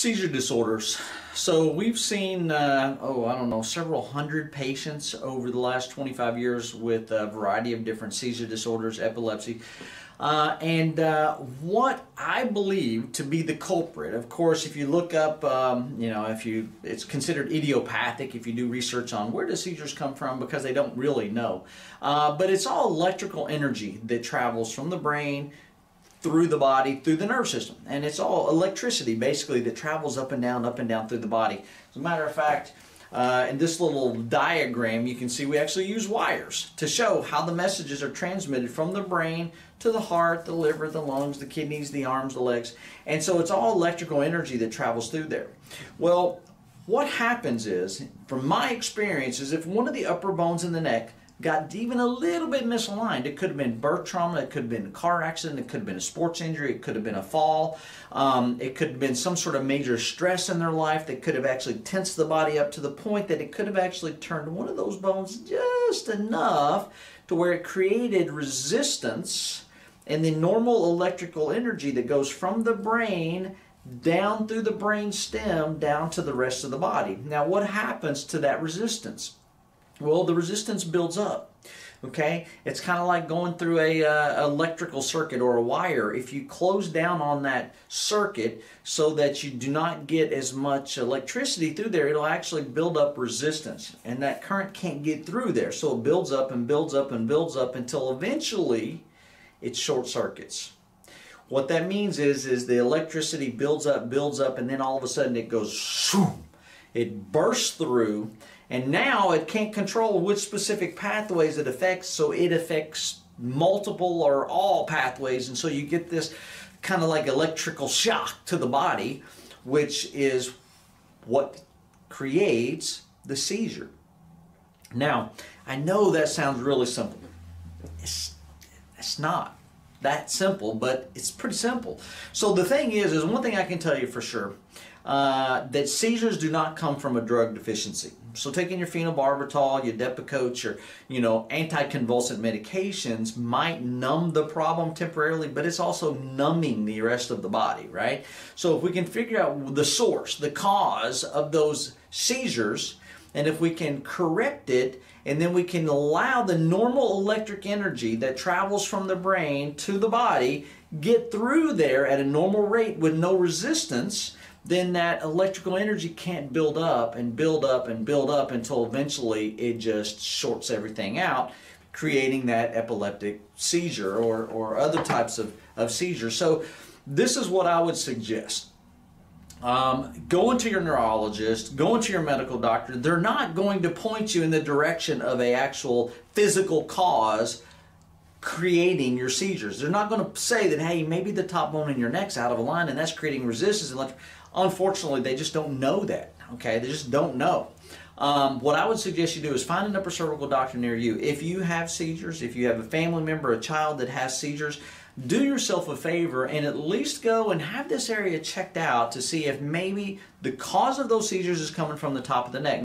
Seizure disorders. So we've seen, uh, oh, I don't know, several hundred patients over the last 25 years with a variety of different seizure disorders, epilepsy. Uh, and uh, what I believe to be the culprit, of course, if you look up, um, you know, if you, it's considered idiopathic if you do research on where do seizures come from because they don't really know. Uh, but it's all electrical energy that travels from the brain through the body, through the nerve system. And it's all electricity, basically, that travels up and down, up and down through the body. As a matter of fact, uh, in this little diagram, you can see we actually use wires to show how the messages are transmitted from the brain to the heart, the liver, the lungs, the kidneys, the arms, the legs. And so it's all electrical energy that travels through there. Well, what happens is, from my experience, is if one of the upper bones in the neck got even a little bit misaligned. It could have been birth trauma, it could have been a car accident, it could have been a sports injury, it could have been a fall, um, it could have been some sort of major stress in their life that could have actually tensed the body up to the point that it could have actually turned one of those bones just enough to where it created resistance and the normal electrical energy that goes from the brain down through the brain stem down to the rest of the body. Now what happens to that resistance? Well, the resistance builds up. Okay, it's kind of like going through a uh, electrical circuit or a wire. If you close down on that circuit so that you do not get as much electricity through there, it'll actually build up resistance, and that current can't get through there. So it builds up and builds up and builds up until eventually it short circuits. What that means is, is the electricity builds up, builds up, and then all of a sudden it goes, shoo, it bursts through and now it can't control which specific pathways it affects, so it affects multiple or all pathways. And so you get this kind of like electrical shock to the body, which is what creates the seizure. Now, I know that sounds really simple. It's, it's not that simple, but it's pretty simple. So the thing is, is one thing I can tell you for sure, uh, that seizures do not come from a drug deficiency. So taking your phenobarbital, your Depakote, your you know anticonvulsant medications might numb the problem temporarily, but it's also numbing the rest of the body, right? So if we can figure out the source, the cause of those seizures, and if we can correct it, and then we can allow the normal electric energy that travels from the brain to the body get through there at a normal rate with no resistance, then that electrical energy can't build up and build up and build up until eventually it just shorts everything out, creating that epileptic seizure or, or other types of, of seizures. So this is what I would suggest. Um, going to your neurologist, going to your medical doctor, they're not going to point you in the direction of a actual physical cause creating your seizures. They're not going to say that, hey, maybe the top bone in your neck's out of line and that's creating resistance. Unfortunately, they just don't know that. Okay, they just don't know. Um, what I would suggest you do is find an upper cervical doctor near you. If you have seizures, if you have a family member, a child that has seizures, do yourself a favor and at least go and have this area checked out to see if maybe the cause of those seizures is coming from the top of the neck.